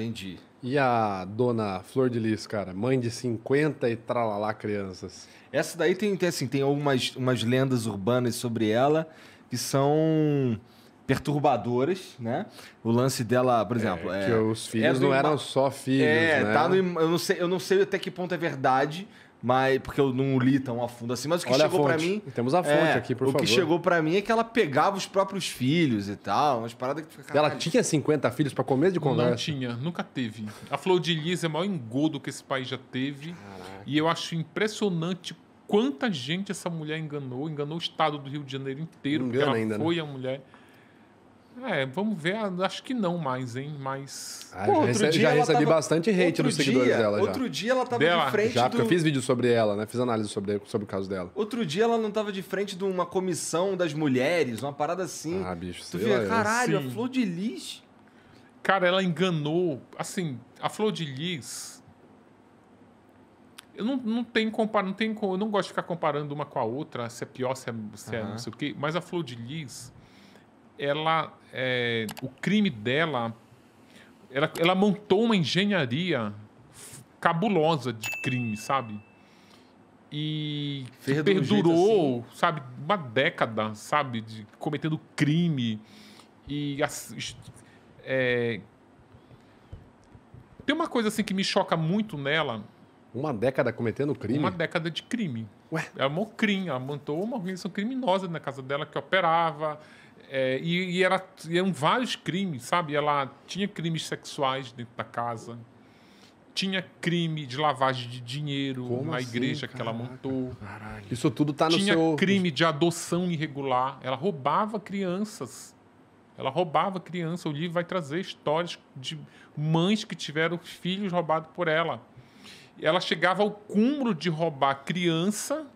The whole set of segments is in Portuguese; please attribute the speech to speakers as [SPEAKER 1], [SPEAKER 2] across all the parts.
[SPEAKER 1] Entendi.
[SPEAKER 2] E a dona Flor de Lis, cara? Mãe de 50 e tralalá crianças.
[SPEAKER 1] Essa daí tem, tem assim, tem algumas umas lendas urbanas sobre ela que são perturbadoras, né? O lance dela, por exemplo, é,
[SPEAKER 2] que os filhos
[SPEAKER 1] é
[SPEAKER 2] não eram só filhos,
[SPEAKER 1] É,
[SPEAKER 2] né?
[SPEAKER 1] tá no, eu não sei, eu não sei até que ponto é verdade, mas porque eu não li tão a fundo assim, mas o que
[SPEAKER 2] Olha a
[SPEAKER 1] chegou pra
[SPEAKER 2] fonte.
[SPEAKER 1] mim
[SPEAKER 2] Temos a fonte
[SPEAKER 1] é,
[SPEAKER 2] aqui, por
[SPEAKER 1] o
[SPEAKER 2] favor.
[SPEAKER 1] que chegou pra mim é que ela pegava os próprios filhos e tal, umas paradas que
[SPEAKER 2] Ela tinha 50 filhos pra comer de
[SPEAKER 3] Não
[SPEAKER 2] conversa?
[SPEAKER 3] tinha, nunca teve. A Flor de Lis é o maior engodo que esse país já teve. E eu acho impressionante quanta gente essa mulher enganou. Enganou o estado do Rio de Janeiro inteiro. porque
[SPEAKER 2] Engana
[SPEAKER 3] ela
[SPEAKER 2] ainda, né?
[SPEAKER 3] foi a mulher. É, vamos ver. Acho que não mais, hein? Mas.
[SPEAKER 2] Ah,
[SPEAKER 1] Pô,
[SPEAKER 2] já rece- já recebi
[SPEAKER 1] tava-
[SPEAKER 2] bastante hate
[SPEAKER 1] outro
[SPEAKER 2] dos seguidores
[SPEAKER 1] dia,
[SPEAKER 2] dela já.
[SPEAKER 1] Outro dia ela tava
[SPEAKER 3] Dela?
[SPEAKER 1] de frente
[SPEAKER 2] Já,
[SPEAKER 1] do...
[SPEAKER 2] porque eu fiz vídeo sobre ela, né? Fiz análise sobre, sobre o caso dela.
[SPEAKER 1] Outro dia ela não tava de frente de uma comissão das mulheres, uma parada assim.
[SPEAKER 2] Ah, bicho,
[SPEAKER 1] tu vê, caralho,
[SPEAKER 3] Sim.
[SPEAKER 1] a Flor de Lis...
[SPEAKER 3] Cara, ela enganou. Assim, a Flor de Lis. Eu não, não tenho compar, não tenho, eu não gosto de ficar comparando uma com a outra, se é pior, se é, se é não sei o quê. Mas a Flor de Lis, ela, é, o crime dela, ela, ela montou uma engenharia cabulosa de crime, sabe? E
[SPEAKER 1] de um
[SPEAKER 3] perdurou, sabe, uma década, sabe, de cometendo crime e as- é, tem uma coisa assim que me choca muito nela,
[SPEAKER 2] Uma década cometendo crime?
[SPEAKER 3] uma década de crime.
[SPEAKER 2] Ué?
[SPEAKER 3] Ela montou crime, ela montou uma organização criminosa na casa dela que operava. É, e, e era, e eram vários crimes, sabe? Ela tinha crimes sexuais dentro da casa. Tinha crime de lavagem de dinheiro
[SPEAKER 2] Como
[SPEAKER 3] na
[SPEAKER 2] assim,
[SPEAKER 3] igreja que ela
[SPEAKER 2] caraca?
[SPEAKER 3] montou.
[SPEAKER 2] Isso tudo tá no
[SPEAKER 3] Tinha
[SPEAKER 2] seu...
[SPEAKER 3] crime de adoção irregular. Ela roubava crianças. Ela roubava crianças. O livro vai trazer histórias de mães que tiveram filhos roubados por ela. Ela chegava ao cúmulo de roubar criança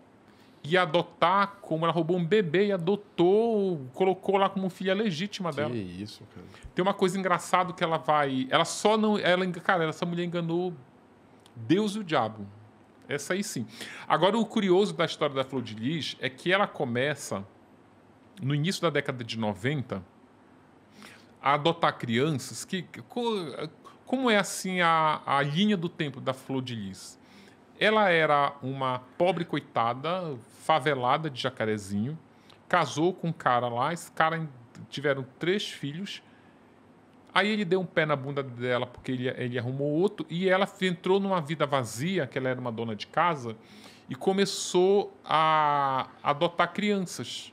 [SPEAKER 3] e adotar, como ela roubou um bebê e adotou, colocou lá como filha legítima
[SPEAKER 2] Que
[SPEAKER 3] dela.
[SPEAKER 2] isso, cara.
[SPEAKER 3] Tem uma coisa engraçada que ela vai. Ela só não. Ela, cara, essa mulher enganou Deus e o diabo. Essa aí sim. Agora, o curioso da história da Flor de Lis é que ela começa, no início da década de 90, a adotar crianças que. que- co- Como é assim a, a linha do tempo da Flor de Lis? Ela era uma pobre coitada, favelada de Jacarezinho, casou com um cara lá, esse cara tiveram três filhos. Aí ele deu um pé na bunda dela porque ele, ele arrumou outro e ela entrou numa vida vazia, que ela era uma dona de casa, e começou a adotar crianças.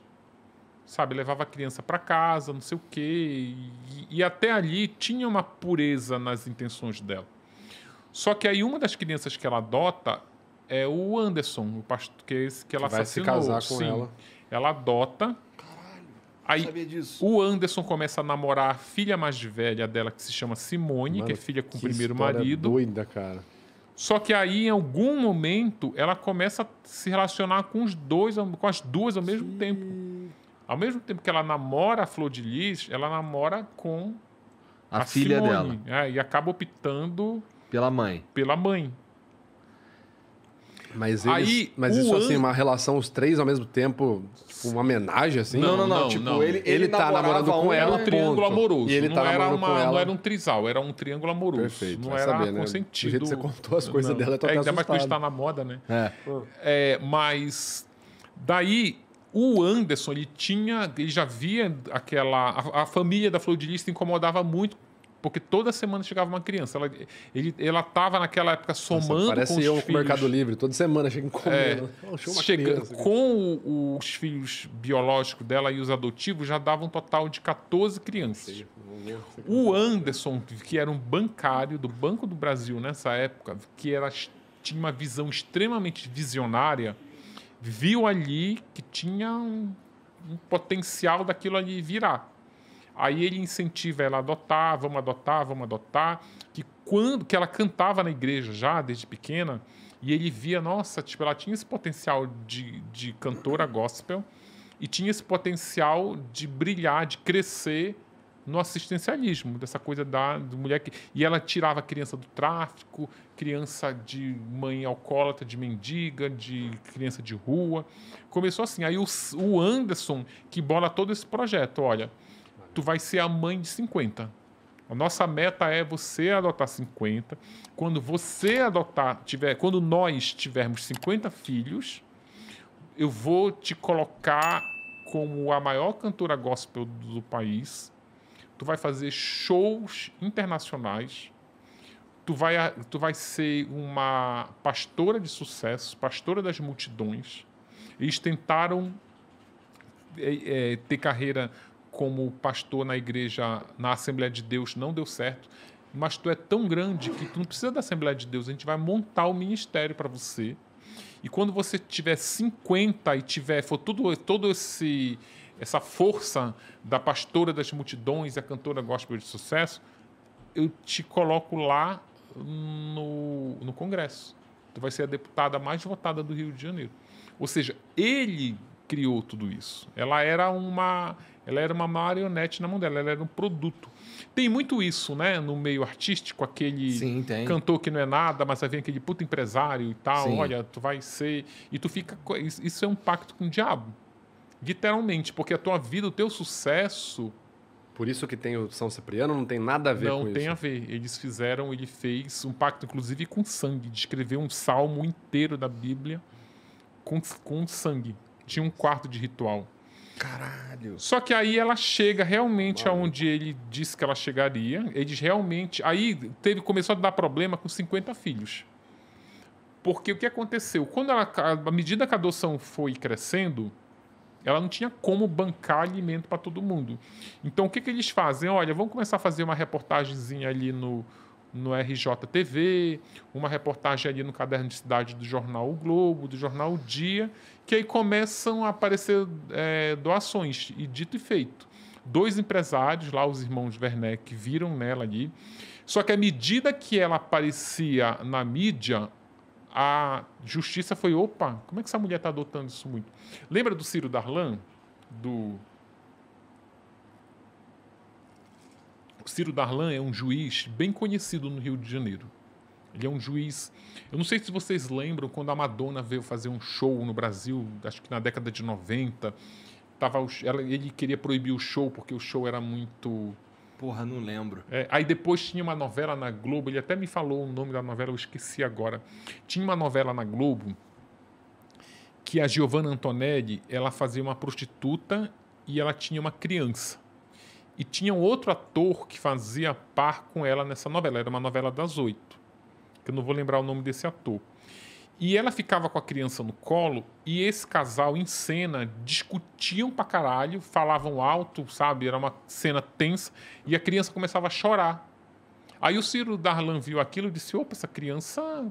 [SPEAKER 3] Sabe, levava a criança para casa, não sei o quê, e, e até ali tinha uma pureza nas intenções dela. Só que aí uma das crianças que ela adota é o Anderson, o pastor que, é esse que ela
[SPEAKER 2] vai se casar com
[SPEAKER 3] Sim.
[SPEAKER 2] ela.
[SPEAKER 3] Ela adota. Aí
[SPEAKER 1] sabia disso.
[SPEAKER 3] o Anderson começa a namorar a filha mais velha dela, que se chama Simone,
[SPEAKER 2] Mano,
[SPEAKER 3] que é filha com o
[SPEAKER 2] que
[SPEAKER 3] primeiro marido.
[SPEAKER 2] doida, cara.
[SPEAKER 3] Só que aí, em algum momento, ela começa a se relacionar com os dois, com as duas ao mesmo tempo. Ao mesmo tempo que ela namora a Flor de Lis, ela namora com
[SPEAKER 1] A, filha
[SPEAKER 3] Simone.
[SPEAKER 1] dela,
[SPEAKER 3] É, e acaba optando
[SPEAKER 1] pela mãe.
[SPEAKER 3] pela mãe.
[SPEAKER 2] Mas, eles,
[SPEAKER 3] Aí,
[SPEAKER 2] mas isso assim, uma relação os três ao mesmo tempo, tipo, uma homenagem assim?
[SPEAKER 1] Não, não, não.
[SPEAKER 3] não,
[SPEAKER 1] tipo,
[SPEAKER 3] não.
[SPEAKER 1] ele, ele,
[SPEAKER 2] Ele tá namorando com ela,
[SPEAKER 3] um triângulo
[SPEAKER 2] ponto.
[SPEAKER 3] amoroso.
[SPEAKER 2] E ele
[SPEAKER 3] não,
[SPEAKER 2] tá
[SPEAKER 3] era uma,
[SPEAKER 2] com ela.
[SPEAKER 3] não era um trisal, era um triângulo amoroso.
[SPEAKER 2] Perfeito,
[SPEAKER 3] não era
[SPEAKER 2] saber, né?
[SPEAKER 3] consentido.
[SPEAKER 2] Do jeito que você contou as coisas dela, eu tô até
[SPEAKER 3] Ainda mais que hoje
[SPEAKER 2] assustado.
[SPEAKER 3] tá na moda, né?
[SPEAKER 1] É.
[SPEAKER 3] É, mas daí o Anderson ele tinha, ele já via aquela a, a família da Flor de Lis incomodava muito porque toda semana chegava uma criança. Ela ele, ela tava naquela época somando
[SPEAKER 2] Parece
[SPEAKER 3] com os
[SPEAKER 2] eu com o
[SPEAKER 3] filhos.
[SPEAKER 2] Mercado Livre, toda semana chega
[SPEAKER 3] É,
[SPEAKER 2] encomenda. Oh, show uma
[SPEAKER 3] chega,
[SPEAKER 2] criança
[SPEAKER 3] com o- os filhos biológicos dela e os adotivos já dava um total de 14 crianças. O Anderson, que era um bancário do Banco do Brasil nessa época, que era, tinha uma visão extremamente visionária, viu ali que tinha um, um potencial daquilo ali virar. Aí ele incentiva ela a adotar, vamos adotar, vamos adotar. Que quando que ela cantava na igreja já desde pequena, e ele via, nossa, tipo, ela tinha esse potencial de, de cantora gospel e tinha esse potencial de brilhar, de crescer no assistencialismo, dessa coisa da mulher que. E ela tirava a criança do tráfico, criança de mãe alcoólatra, de mendiga, de criança de rua. Começou assim. Aí o, o Anderson que bola todo esse projeto, olha, tu vai ser a mãe de 50. A nossa meta é você adotar 50. Quando você adotar, tiver, quando nós tivermos 50 filhos, eu vou te colocar como a maior cantora gospel do país. Tu vai fazer shows internacionais. Tu vai, tu vai ser uma pastora de sucesso, pastora das multidões. Eles tentaram é, é, ter carreira como pastor na igreja, na Assembleia de Deus, não deu certo. Mas tu é tão grande que tu não precisa da Assembleia de Deus. A gente vai montar o ministério para você. E quando você tiver 50 e tiver for tudo, todo esse essa força da pastora das multidões a cantora gospel de sucesso, eu te coloco lá no, no Congresso. Tu vai ser a deputada mais votada do Rio de Janeiro. Ou seja, ele criou tudo isso. Ela era uma, ela era uma marionete na mão dela, ela era um produto. Tem muito isso, né, no meio artístico, aquele
[SPEAKER 1] Sim, tem.
[SPEAKER 3] cantor que não é nada, mas aí vem aquele puto empresário e tal,
[SPEAKER 1] Sim.
[SPEAKER 3] olha, tu vai ser e tu fica isso é um pacto com o diabo. Literalmente, porque a tua vida, o teu sucesso
[SPEAKER 2] Por isso que tem o São Cipriano, não tem nada a ver
[SPEAKER 3] não
[SPEAKER 2] com
[SPEAKER 3] tem
[SPEAKER 2] isso.
[SPEAKER 3] a ver. Eles fizeram, ele fez um pacto, inclusive, com sangue, de escrever um salmo inteiro da Bíblia com, com sangue. Tinha um quarto de ritual.
[SPEAKER 1] Caralho.
[SPEAKER 3] Só que aí ela chega realmente aonde ele disse que ela chegaria. Eles realmente. Aí teve, começou a dar problema com 50 filhos. Porque o que aconteceu? Quando ela, à medida que a adoção foi crescendo, ela não tinha como bancar alimento para todo mundo. Então o que, que eles fazem? Olha, vamos começar a fazer uma reportagemzinha ali no, no RJTV, uma reportagem ali no Caderno de Cidade do jornal O Globo, do jornal O Dia, que aí começam a aparecer é, doações. E dito e feito. Dois empresários, lá os irmãos Werneck, viram nela ali. Só que à medida que ela aparecia na mídia, a justiça foi: opa, como é que essa mulher está adotando isso muito? Lembra do Ciro Darlan? Do. Ciro Darlan é um juiz bem conhecido no Rio de Janeiro. Ele é um juiz. Eu não sei se vocês lembram quando a Madonna veio fazer um show no Brasil, acho que na década de 90. Tava, ela- ele queria proibir o show porque o show era muito.
[SPEAKER 1] Porra, não lembro.
[SPEAKER 3] É, aí depois tinha uma novela na Globo, ele até me falou o nome da novela, eu esqueci agora. Tinha uma novela na Globo que a Giovanna Antonelli, ela fazia uma prostituta e ela tinha uma criança. E tinha um outro ator que fazia par com ela nessa novela, era uma novela das oito, que eu não vou lembrar o nome desse ator. E ela ficava com a criança no colo e esse casal em cena discutiam pra caralho, falavam alto, sabe? Era uma cena tensa e a criança começava a chorar. Aí o Ciro Darlan viu aquilo e disse: opa, essa criança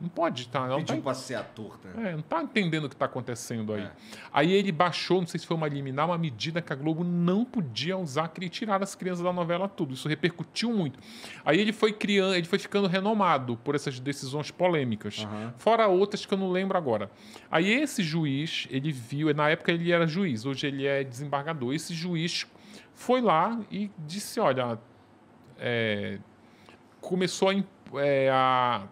[SPEAKER 3] não pode estar. ela não tá
[SPEAKER 1] Pediu pra ser ator, né?
[SPEAKER 3] é, não tá entendendo o que está acontecendo aí.
[SPEAKER 1] É.
[SPEAKER 3] Aí ele baixou, não sei se foi uma liminar, uma medida que a Globo não podia usar, queria tirar as crianças da novela tudo. Isso repercutiu muito. Aí ele foi criando, ele foi ficando renomado por essas decisões polêmicas.
[SPEAKER 1] Aham.
[SPEAKER 3] Fora outras que eu não lembro agora. Aí esse juiz, ele viu, na época ele era juiz, hoje ele é desembargador. Esse juiz foi lá e disse: olha, é, começou a, é, a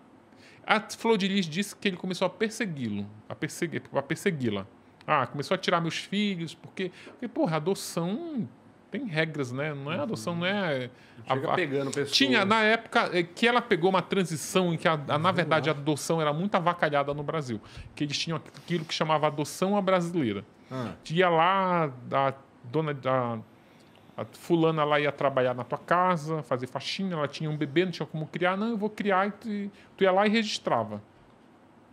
[SPEAKER 3] a Flor de Lis disse que ele começou a persegui-lo, a, persegui, a persegui-la. Ah, começou a tirar meus filhos, porque, porque porra, adoção tem regras, né? Não é adoção, não é.
[SPEAKER 2] Chega
[SPEAKER 3] a- a-
[SPEAKER 2] pegando pessoas.
[SPEAKER 3] tinha, na época, é, que ela pegou uma transição em que, a- a- na verdade, a adoção era muito avacalhada no Brasil. Que eles tinham aquilo que chamava adoção à brasileira.
[SPEAKER 1] Ah,
[SPEAKER 3] Ia lá, a dona da. A fulana lá ia trabalhar na tua casa, fazer faxina, ela tinha um bebê, não tinha como criar, não, eu vou criar e tu, tu ia lá e registrava.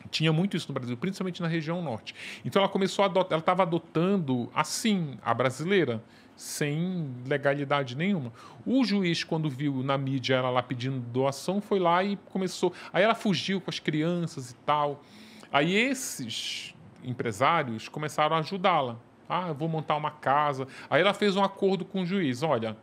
[SPEAKER 3] Tinha muito isso no Brasil, principalmente na região norte. Então ela começou a adotar, ela estava adotando assim, a brasileira, sem legalidade nenhuma. O juiz, quando viu na mídia ela lá pedindo doação, foi lá e começou. Aí ela fugiu com as crianças e tal. Aí esses empresários começaram a ajudá-la. Ah, eu vou montar uma casa. Aí ela fez um acordo com o juiz: olha,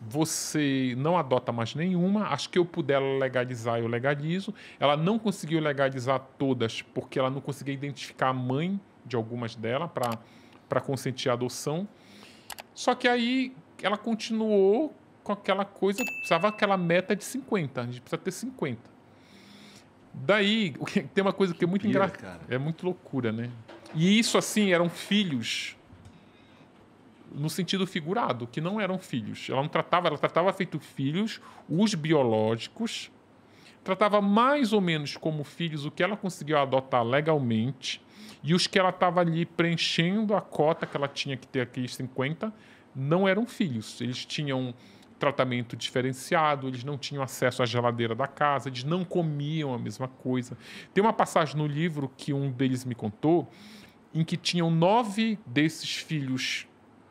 [SPEAKER 3] você não adota mais nenhuma, acho que eu puder legalizar, eu legalizo. Ela não conseguiu legalizar todas porque ela não conseguia identificar a mãe de algumas delas para consentir a adoção. Só que aí ela continuou com aquela coisa, precisava aquela meta de 50, a gente precisa ter 50. Daí, tem uma coisa que é muito engraçada. É muito loucura, né? E isso, assim, eram filhos no sentido figurado, que não eram filhos. Ela não tratava, ela tratava feito filhos, os biológicos, tratava mais ou menos como filhos o que ela conseguiu adotar legalmente e os que ela estava ali preenchendo a cota que ela tinha que ter aqui 50 não eram filhos. Eles tinham tratamento diferenciado, eles não tinham acesso à geladeira da casa, eles não comiam a mesma coisa. Tem uma passagem no livro que um deles me contou em que tinham nove desses filhos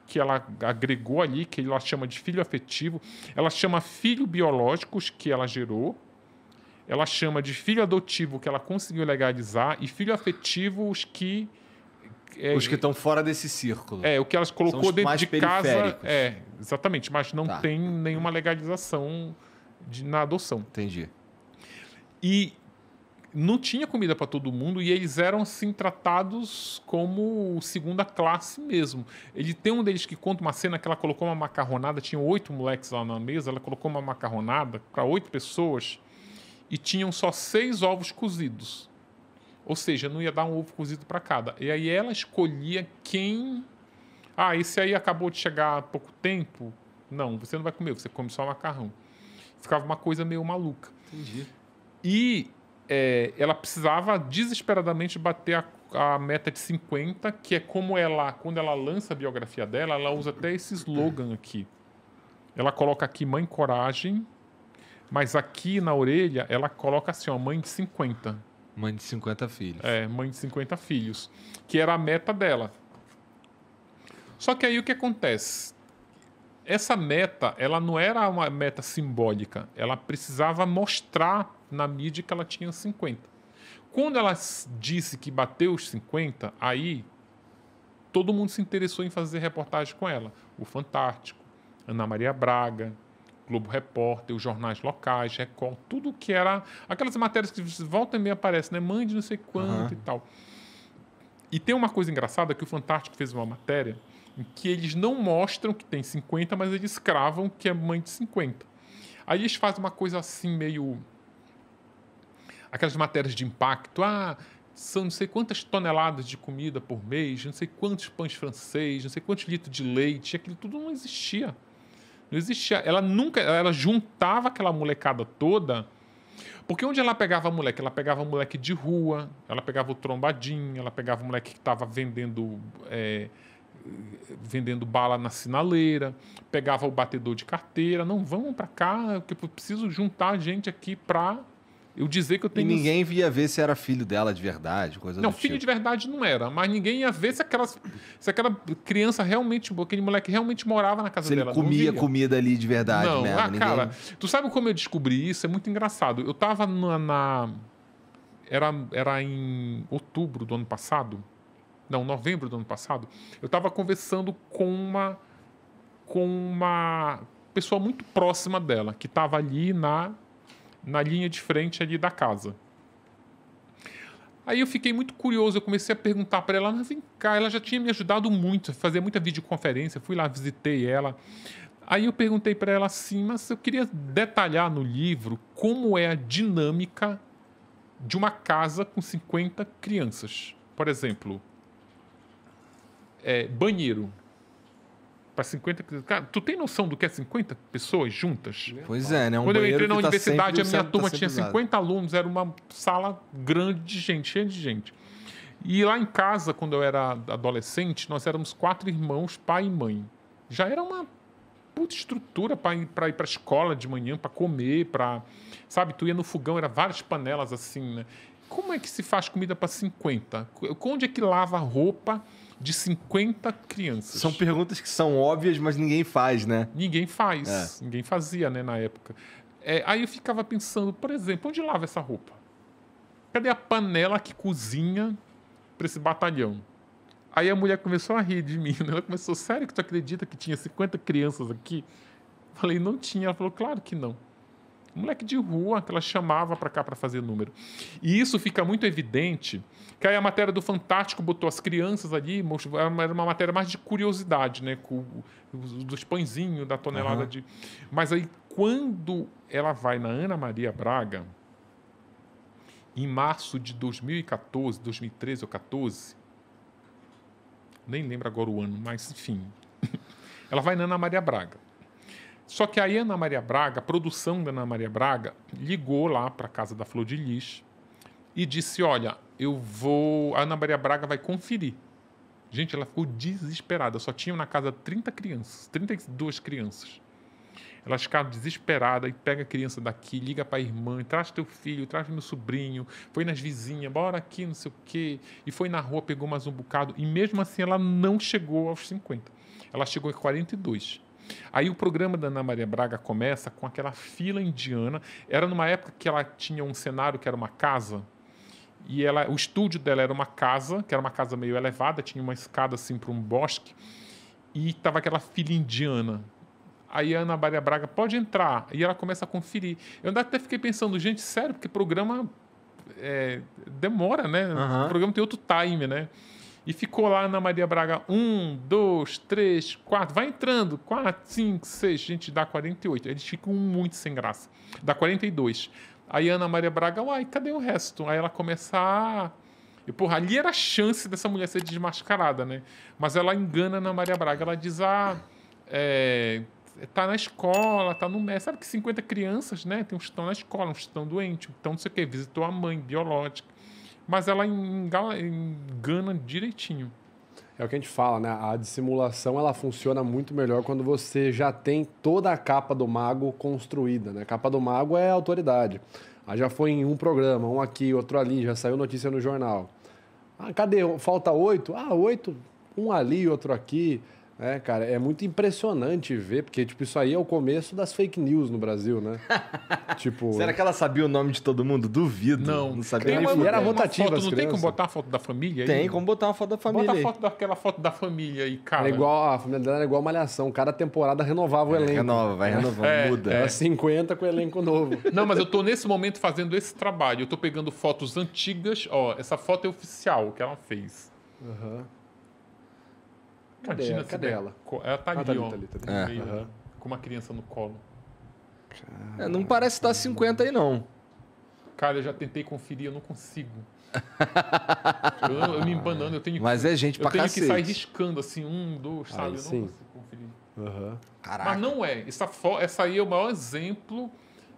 [SPEAKER 3] que ela agregou ali, que ela chama de filho afetivo, ela chama filho biológicos que ela gerou, ela chama de filho adotivo que ela conseguiu legalizar e filho afetivo os que
[SPEAKER 1] é, os que estão fora desse círculo.
[SPEAKER 3] É, o que elas colocou dentro de casa. É, exatamente, mas não tá. tem nenhuma legalização de, na adoção.
[SPEAKER 1] Entendi.
[SPEAKER 3] E não tinha comida para todo mundo e eles eram assim tratados como segunda classe mesmo. Ele tem um deles que conta uma cena que ela colocou uma macarronada, tinha oito moleques lá na mesa, ela colocou uma macarronada para oito pessoas e tinham só seis ovos cozidos. Ou seja, não ia dar um ovo cozido para cada. E aí ela escolhia quem. Ah, esse aí acabou de chegar há pouco tempo. Não, você não vai comer, você come só macarrão. Ficava uma coisa meio maluca.
[SPEAKER 1] Entendi.
[SPEAKER 3] E é, ela precisava desesperadamente bater a, a, meta de 50, que é como ela, quando ela lança a biografia dela, ela usa até esse slogan aqui. Ela coloca aqui mãe coragem, mas aqui na orelha ela coloca assim, ó, mãe de 50.
[SPEAKER 1] Mãe de 50 filhos.
[SPEAKER 3] É, mãe de 50 filhos, que era a meta dela. Só que aí o que acontece? Essa meta, ela não era uma meta simbólica, ela precisava mostrar na mídia que ela tinha 50. Quando ela disse que bateu os 50, aí todo mundo se interessou em fazer reportagem com ela. O Fantástico, Ana Maria Braga, Globo Repórter, os jornais locais, Record, tudo que era. Aquelas matérias que volta e meia aparecem, né? Mãe de não sei quanto uhum. e tal. E tem uma coisa engraçada que o Fantástico fez uma matéria em que eles não mostram que tem 50, mas eles cravam que é mãe de 50. Aí eles fazem uma coisa assim meio aquelas matérias de impacto, ah, são não sei quantas toneladas de comida por mês, não sei quantos pães francês, não sei quantos litros de leite, aquilo tudo não existia. Não existia. Ela nunca, ela juntava aquela molecada toda, porque onde ela pegava moleque? Ela pegava moleque de rua, ela pegava o trombadinho, ela pegava o moleque que estava vendendo é, vendendo bala na sinaleira, pegava o batedor de carteira, não vamos para cá, porque preciso juntar gente aqui para eu dizer que eu tenho.
[SPEAKER 1] E ninguém via ver se era filho dela de verdade, coisa
[SPEAKER 3] Não, filho
[SPEAKER 1] tipo.
[SPEAKER 3] de verdade não era, mas ninguém ia ver se, aquelas, se aquela criança realmente, aquele moleque realmente morava na casa
[SPEAKER 1] se
[SPEAKER 3] dela.
[SPEAKER 1] Ele comia comida ali de verdade
[SPEAKER 3] não,
[SPEAKER 1] mesmo.
[SPEAKER 3] Ah,
[SPEAKER 1] ninguém...
[SPEAKER 3] cara, tu sabe como eu descobri isso? É muito engraçado. Eu tava na. na era, era em outubro do ano passado. Não, novembro do ano passado. Eu estava conversando com uma. com uma pessoa muito próxima dela, que estava ali na na linha de frente ali da casa. Aí eu fiquei muito curioso, eu comecei a perguntar para ela, mas vem cá, ela já tinha me ajudado muito, a fazer muita videoconferência, fui lá, visitei ela. Aí eu perguntei para ela assim, mas eu queria detalhar no livro como é a dinâmica de uma casa com 50 crianças. Por exemplo, é, banheiro para 50. Cara, tu tem noção do que é 50 pessoas juntas?
[SPEAKER 1] Pois é, né?
[SPEAKER 3] Um Quando eu entrei na tá universidade, tá a minha turma tá tinha 50 alunos, era uma sala grande de gente, cheia de gente. E lá em casa, quando eu era adolescente, nós éramos quatro irmãos, pai e mãe. Já era uma puta estrutura para ir para a escola de manhã, para comer, para. Sabe, tu ia no fogão, era várias panelas assim, né? Como é que se faz comida para 50? Onde é que lava roupa? De 50 crianças.
[SPEAKER 1] São perguntas que são óbvias, mas ninguém faz, né?
[SPEAKER 3] Ninguém faz. É. Ninguém fazia, né, na época. É, aí eu ficava pensando, por exemplo, onde lava essa roupa? Cadê a panela que cozinha para esse batalhão? Aí a mulher começou a rir de mim. Né? Ela começou, sério que tu acredita que tinha 50 crianças aqui? Falei, não tinha. Ela falou, claro que não moleque de rua que ela chamava para cá para fazer número. E isso fica muito evidente, que aí a matéria do Fantástico botou as crianças ali, era uma matéria mais de curiosidade, né? Com, dos pãezinhos, da tonelada uhum. de. Mas aí, quando ela vai na Ana Maria Braga, em março de 2014, 2013 ou 14, nem lembro agora o ano, mas enfim. Ela vai na Ana Maria Braga. Só que aí a Ana Maria Braga, a produção da Ana Maria Braga, ligou lá para a casa da Flor de Lis e disse: Olha, eu vou. A Ana Maria Braga vai conferir. Gente, ela ficou desesperada. Só tinham na casa 30 crianças, 32 crianças. Elas ficaram desesperadas e pega a criança daqui, liga para a irmã, traz teu filho, traz meu sobrinho, foi nas vizinhas, bora aqui, não sei o quê. E foi na rua, pegou mais um bocado. E mesmo assim ela não chegou aos 50. Ela chegou em 42. Aí o programa da Ana Maria Braga começa com aquela fila indiana. Era numa época que ela tinha um cenário que era uma casa. E ela, o estúdio dela era uma casa, que era uma casa meio elevada, tinha uma escada assim para um bosque. E tava aquela fila indiana. Aí a Ana Maria Braga pode entrar. E ela começa a conferir. Eu ainda até fiquei pensando, gente, sério, porque programa é, demora, né?
[SPEAKER 1] Aham.
[SPEAKER 3] O programa tem outro time, né? E ficou lá na Maria Braga um, dois, três, quatro, vai entrando, quatro, cinco, seis, gente, dá 48. Eles ficam muito sem graça. Dá 42. Aí Ana Maria Braga, uai, cadê o resto? Aí ela começa a. E, porra, ali era a chance dessa mulher ser desmascarada, né? Mas ela engana Ana Maria Braga. Ela diz, ah, é, tá na escola, tá no MES. Sabe que 50 crianças, né? Tem uns que estão na escola, uns que estão doentes, então não sei o quê, visitou a mãe biológica. Mas ela engana, direitinho.
[SPEAKER 2] É o que a gente fala, né? A dissimulação ela funciona muito melhor quando você já tem toda a capa do mago construída, né? A capa do mago é a autoridade. Aí já foi em um programa, um aqui, outro ali, já saiu notícia no jornal. Ah, cadê? Falta oito? Ah, oito, um ali, outro aqui. É, cara, é muito impressionante ver, porque, tipo, isso aí é o começo das fake news no Brasil, né? tipo.
[SPEAKER 1] Será que ela sabia o nome de todo mundo? Duvido.
[SPEAKER 3] Não,
[SPEAKER 1] Não sabia nem
[SPEAKER 3] uma-
[SPEAKER 1] fudendo.
[SPEAKER 2] era rotativa
[SPEAKER 3] foto, Não tem como botar a foto da família aí?
[SPEAKER 1] Tem como botar uma foto da família
[SPEAKER 3] Bota a foto daquela foto da família aí, cara.
[SPEAKER 2] Era igual, a família dela era igual Malhação. Cada temporada renovava o elenco.
[SPEAKER 1] Renova, vai renovando,
[SPEAKER 3] É,
[SPEAKER 1] muda.
[SPEAKER 2] Era 50 com o elenco novo.
[SPEAKER 3] Não, mas eu tô nesse momento fazendo esse trabalho. Eu tô pegando fotos antigas. Ó, essa foto é oficial que ela fez.
[SPEAKER 2] Aham. Cadê
[SPEAKER 3] Imagina
[SPEAKER 2] Cadê ela?
[SPEAKER 3] tá ali,
[SPEAKER 2] Ah, tá ali, tá ali, tá
[SPEAKER 1] É.
[SPEAKER 3] meio,
[SPEAKER 2] Aham.
[SPEAKER 3] Com uma criança no colo.
[SPEAKER 1] É, não parece estar 50 aí, não.
[SPEAKER 3] Cara, eu já tentei conferir, eu não consigo. eu, eu me embanando, eu tenho,
[SPEAKER 1] Mas é gente
[SPEAKER 3] eu
[SPEAKER 1] pra
[SPEAKER 3] tenho
[SPEAKER 1] cacete.
[SPEAKER 3] que sair riscando assim, um, dois, sabe?
[SPEAKER 2] Aí
[SPEAKER 3] eu não
[SPEAKER 2] sim.
[SPEAKER 3] consigo conferir.
[SPEAKER 1] Caraca.
[SPEAKER 3] Mas não é. Essa, essa aí é o maior exemplo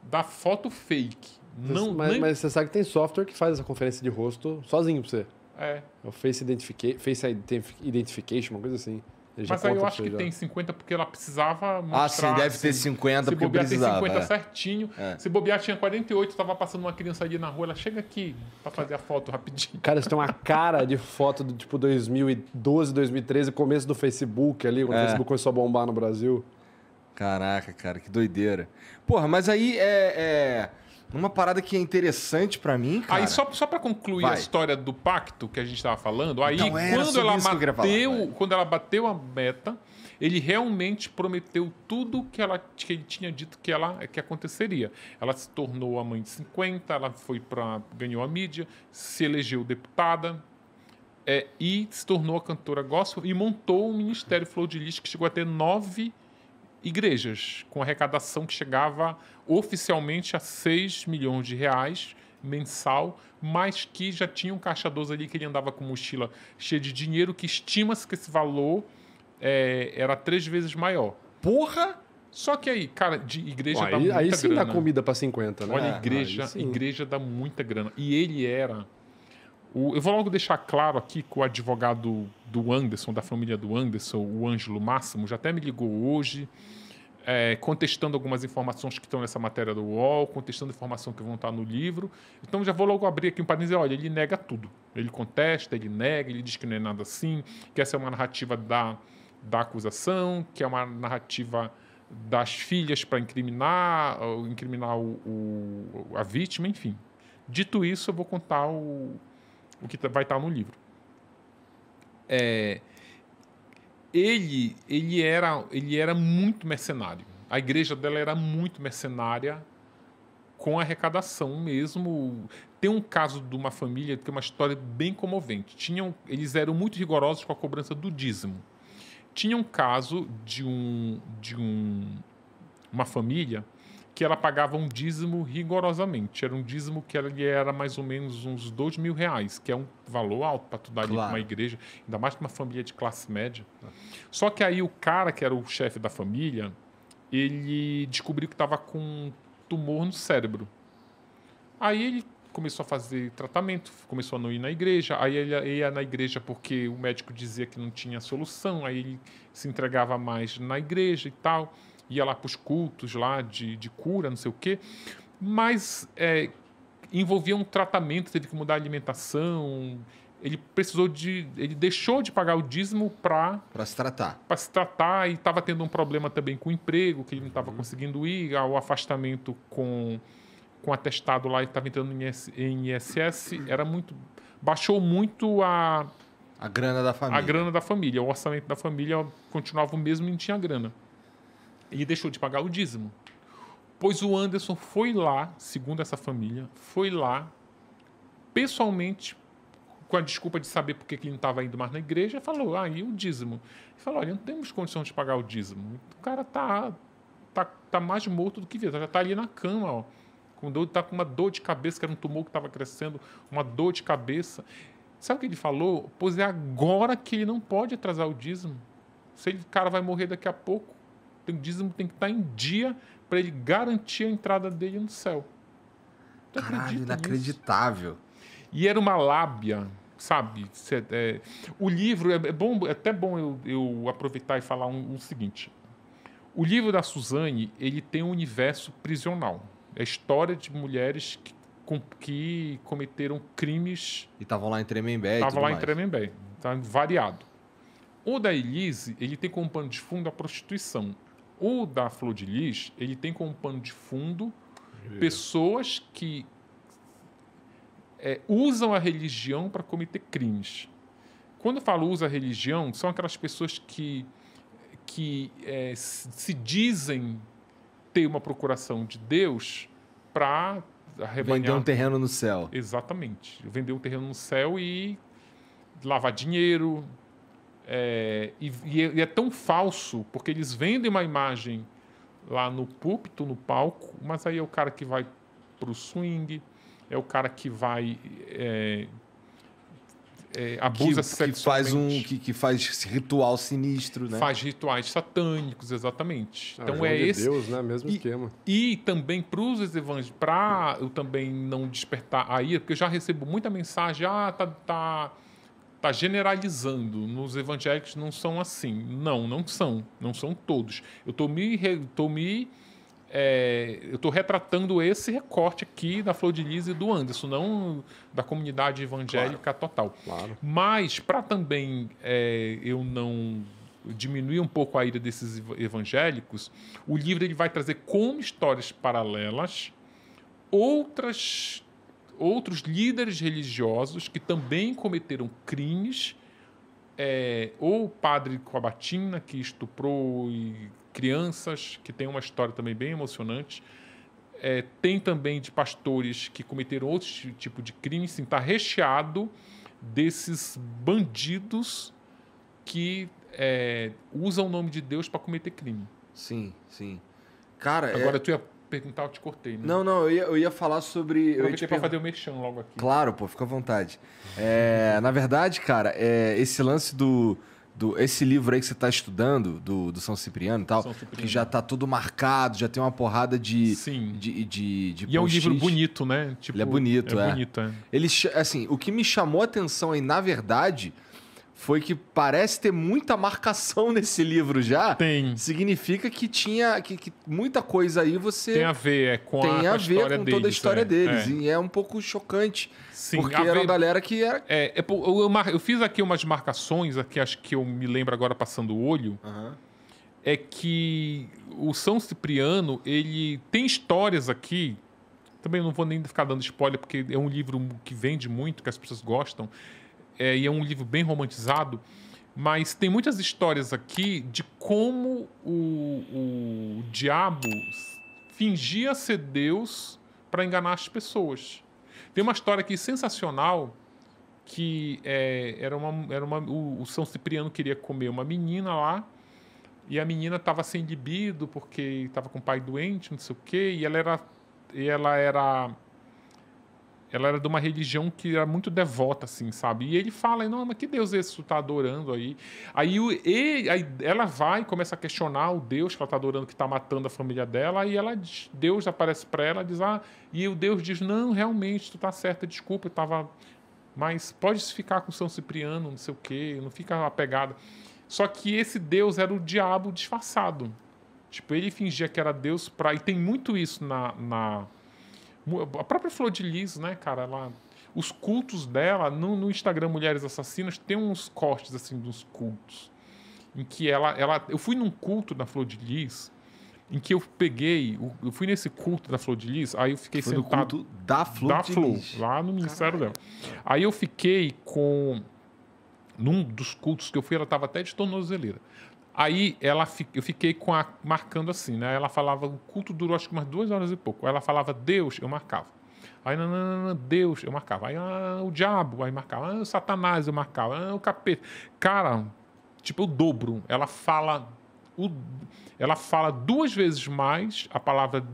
[SPEAKER 3] da foto fake. Não,
[SPEAKER 2] mas,
[SPEAKER 3] nem-
[SPEAKER 2] mas você sabe que tem software que faz essa conferência de rosto sozinho pra você.
[SPEAKER 3] É.
[SPEAKER 2] É o Face, Identifica Face Identif- Identification, uma coisa assim. Ele já
[SPEAKER 3] Mas aí eu acho que
[SPEAKER 2] você
[SPEAKER 3] tem
[SPEAKER 2] já.
[SPEAKER 3] 50 porque ela precisava mostrar.
[SPEAKER 1] Ah, sim, deve ter
[SPEAKER 3] assim,
[SPEAKER 1] 50
[SPEAKER 3] Se
[SPEAKER 1] porque
[SPEAKER 3] bobear tem
[SPEAKER 1] precisava.
[SPEAKER 3] 50
[SPEAKER 1] é.
[SPEAKER 3] certinho.
[SPEAKER 1] É.
[SPEAKER 3] Se bobear tinha 48, tava passando uma criança ali na rua, ela chega aqui pra fazer a foto rapidinho.
[SPEAKER 2] Cara, isso tem uma cara de foto do tipo 2012, 2013, começo do Facebook ali, quando
[SPEAKER 1] É.
[SPEAKER 2] o Facebook começou a bombar no Brasil.
[SPEAKER 1] Caraca, cara, que doideira. Porra, mas aí é, é uma parada que é interessante pra mim, cara.
[SPEAKER 3] Aí, só, só para concluir a
[SPEAKER 1] Vai.
[SPEAKER 3] história do pacto que a gente estava falando, aí
[SPEAKER 1] Então,
[SPEAKER 3] quando ela
[SPEAKER 1] falar,
[SPEAKER 3] bateu,
[SPEAKER 1] vai.
[SPEAKER 3] quando ela bateu a meta, ele realmente prometeu tudo que, ela, que ele tinha dito que ela que aconteceria. Ela se tornou a mãe de 50, ela foi para ganhou a mídia, se elegeu deputada, é, e se tornou a cantora gospel e montou um ministério Flor de Lis que chegou a ter nove igrejas, com arrecadação que chegava oficialmente a 6 milhões de reais mensal, mas que já tinha um caixa 12 ali que ele andava com mochila cheia de dinheiro, que estima-se que esse valor é, era três vezes maior.
[SPEAKER 1] Porra!
[SPEAKER 3] Só que aí, cara, de igreja dá
[SPEAKER 2] aí,
[SPEAKER 3] muita
[SPEAKER 2] aí sim
[SPEAKER 3] grana.
[SPEAKER 2] dá comida pra 50, né?
[SPEAKER 3] Olha, igreja, igreja dá muita grana. E ele era. O- eu vou logo deixar claro aqui que o advogado do Anderson, da família do Anderson, o Ângelo Máximo, já até me ligou hoje, é, contestando algumas informações que estão nessa matéria do UOL, contestando informação que vão estar no livro. Então já vou logo abrir aqui um parênteses olha, ele nega tudo. Ele contesta, ele nega, ele diz que não é nada assim, que essa é uma narrativa da, da acusação, que é uma narrativa das filhas para incriminar, incriminar o, o- a vítima, enfim. Dito isso, eu vou contar o, o que tá- vai estar no livro. É, ele, ele, era, ele era muito mercenário. A igreja dela era muito mercenária com arrecadação mesmo. Tem um caso de uma família que é uma história bem comovente. Tinham, eles eram muito rigorosos com a cobrança do dízimo. Tinha um caso de um de um, uma família que ela pagava um dízimo rigorosamente. Era um dízimo que ele era mais ou menos uns dois mil reais, que é um valor alto para tu dar
[SPEAKER 1] Claro.
[SPEAKER 3] para uma igreja, ainda mais para uma família de classe média. Só que aí o cara que era o chefe da família, ele descobriu que estava com um tumor no cérebro. Aí ele começou a fazer tratamento, começou a não ir na igreja. Aí ele ia na igreja porque o médico dizia que não tinha solução. Aí ele se entregava mais na igreja e tal. Ia lá para os cultos lá de, de cura, não sei o quê. Mas é, envolvia um tratamento, teve que mudar a alimentação. Ele precisou de. Ele deixou de pagar o dízimo para
[SPEAKER 1] Pra se tratar.
[SPEAKER 3] para se tratar e estava tendo um problema também com o emprego, que ele não estava conseguindo ir, o afastamento com, com atestado lá e estava entrando em, em ISS, era muito. baixou muito a,
[SPEAKER 1] A grana da família.
[SPEAKER 3] a grana da família, o orçamento da família continuava o mesmo e não tinha grana. E deixou de pagar o dízimo. Pois o Anderson foi lá, segundo essa família, foi lá pessoalmente com a desculpa de saber por que ele não estava indo mais na igreja, falou, ah, o dízimo? Ele falou, olha, não temos condição de pagar o dízimo. O cara tá, tá, tá mais morto do que vivo, já tá ali na cama, ó. Com dor, tá com uma dor de cabeça, que era um tumor que estava crescendo, uma dor de cabeça. Sabe o que ele falou? Pois é agora que ele não pode atrasar o dízimo. Se ele, o cara vai morrer daqui a pouco, o dízimo tem que estar em dia para ele garantir a entrada dele no céu. Tu
[SPEAKER 1] Caralho,
[SPEAKER 3] acredita nisso?
[SPEAKER 1] inacreditável.
[SPEAKER 3] E era uma lábia, sabe? Cê- é, o livro, é, é bom, é até bom eu, eu aproveitar e falar um, um seguinte. O livro da Suzane, ele tem um universo prisional. É a história de mulheres que, com- que cometeram crimes
[SPEAKER 1] E estavam lá em Tremembé e
[SPEAKER 3] Estava
[SPEAKER 1] tudo
[SPEAKER 3] lá em
[SPEAKER 1] mais.
[SPEAKER 3] Tremembé. Tá variado. O da Elise, ele tem como pano de fundo a prostituição. O da Flor de Lis, ele tem como pano de fundo pessoas que é, usam a religião para cometer crimes. Quando eu falo usa a religião, são aquelas pessoas que, que é, se dizem ter uma procuração de Deus para
[SPEAKER 1] Vender um terreno no céu.
[SPEAKER 3] Exatamente. Vender um terreno no céu e lavar dinheiro. É, e, e é, e é tão falso, porque eles vendem uma imagem lá no púlpito, no palco, mas aí é o cara que vai pro swing, é o cara que vai. é, é,
[SPEAKER 1] Que,
[SPEAKER 3] abusa
[SPEAKER 1] que faz um
[SPEAKER 3] sexualmente.
[SPEAKER 1] que, que faz ritual sinistro, né?
[SPEAKER 3] Faz rituais satânicos, exatamente.
[SPEAKER 2] Ah,
[SPEAKER 3] Então é
[SPEAKER 2] de
[SPEAKER 3] esse.
[SPEAKER 2] Deus, né? Mesmo
[SPEAKER 3] E-
[SPEAKER 2] esquema.
[SPEAKER 3] E também para os evangélicos, para eu também não despertar a ira, porque eu já recebo muita mensagem, ah, tá, tá, tá generalizando, nos evangélicos não são assim. Não, não são, não são todos. Eu estou me, re- tô me é, eu estou retratando esse recorte aqui da Flor de Lis e do Anderson, não da comunidade evangélica total.
[SPEAKER 2] Claro.
[SPEAKER 3] Mas, para também é, eu não diminuir um pouco a ira desses ev- evangélicos, o livro ele vai trazer como histórias paralelas outras, outros líderes religiosos que também cometeram crimes, é, ou o padre com a batina que estuprou crianças, que tem uma história também bem emocionante. É, tem também de pastores que cometeram outro ti- tipo de crime, sim, está recheado desses bandidos que é, usam o nome de Deus para cometer crime.
[SPEAKER 1] Sim, sim. Cara, é-
[SPEAKER 3] Agora tu ia perguntar, eu te cortei, né?
[SPEAKER 1] Não, não, eu ia, eu ia falar sobre. Eu ia te pergun-
[SPEAKER 3] fazer o merchan logo aqui.
[SPEAKER 1] Claro, pô, fica à vontade. É, na verdade, cara, é, esse lance do, do. Esse livro aí que você está estudando, do, do São Cipriano e tal,
[SPEAKER 3] Cipriano.
[SPEAKER 1] que já tá tudo marcado, já tem uma porrada de.
[SPEAKER 3] Sim.
[SPEAKER 1] de, de, de
[SPEAKER 3] E é um livro bonito, né? Tipo,
[SPEAKER 1] Ele é bonito, é.
[SPEAKER 3] bonito, é.
[SPEAKER 1] Ele, assim, o que me chamou a atenção aí, na verdade, foi que parece ter muita marcação nesse livro já.
[SPEAKER 3] Tem.
[SPEAKER 1] Significa que tinha. Que, que muita coisa aí você.
[SPEAKER 3] Tem a ver é, com,
[SPEAKER 1] tem
[SPEAKER 3] a, com
[SPEAKER 1] a
[SPEAKER 3] a
[SPEAKER 1] ver com
[SPEAKER 3] deles.
[SPEAKER 1] toda a história
[SPEAKER 3] é,
[SPEAKER 1] deles.
[SPEAKER 3] é.
[SPEAKER 1] E é um pouco chocante.
[SPEAKER 3] Sim,
[SPEAKER 1] porque era
[SPEAKER 3] ver-
[SPEAKER 1] uma galera que era.
[SPEAKER 3] É, é eu, mar- eu fiz aqui umas marcações, aqui acho que eu me lembro agora passando o olho, é que o São Cipriano, ele tem histórias aqui, também não vou nem ficar dando spoiler, porque é um livro que vende muito, que as pessoas gostam, é, e é um livro bem romantizado, mas tem muitas histórias aqui de como o, o diabo fingia ser Deus para enganar as pessoas. Tem uma história aqui sensacional que é, era uma, era uma o, o São Cipriano queria comer uma menina lá E a menina estava sem libido porque estava com o pai doente, não sei o quê, e ela era e ela era ela era de uma religião que era muito devota, assim, sabe? E ele fala, não, mas que Deus é esse que tu tá adorando aí? Aí, o, e, aí ela vai começa a questionar o Deus que ela tá adorando, que tá matando a família dela, e ela Deus aparece para ela diz, ah, e o Deus diz, não, realmente, tu tá certa, desculpa, eu tava... Mas pode ficar com São Cipriano, não sei o quê, não fica apegada. Só que esse Deus era o diabo disfarçado. Tipo, ele fingia que era Deus pra... E tem muito isso na... na a própria Flor de Lis, né, cara, ela, os cultos dela, no, no, Instagram Mulheres Assassinas, tem uns cortes, assim, dos cultos. Em que ela, ela. Eu fui num culto da Flor de Lis, em que eu peguei. Eu fui nesse culto da Flor de Lis, aí eu fiquei
[SPEAKER 1] Foi
[SPEAKER 3] sentado.
[SPEAKER 1] No culto da Flor
[SPEAKER 3] da
[SPEAKER 1] de
[SPEAKER 3] Flor,
[SPEAKER 1] Lis.
[SPEAKER 3] lá no Ministério dela. Aí eu fiquei com. Num dos cultos que eu fui, ela estava até de tornozeleira. Aí ela, eu fiquei com a, marcando assim, né? Ela falava, o culto durou acho que umas duas horas e pouco. Ela falava Deus, eu marcava. Aí, não, não, não, Deus, eu marcava. Aí, ah, o diabo, aí marcava. Ah, o Satanás, eu marcava. Ah, o capeta. Cara, tipo, o dobro. Ela fala, o, ela fala duas vezes mais a palavra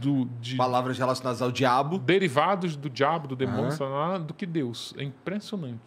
[SPEAKER 3] do, de,
[SPEAKER 1] Palavras relacionadas ao diabo.
[SPEAKER 3] Derivados do diabo, do demônio, uhum. do que Deus. É impressionante.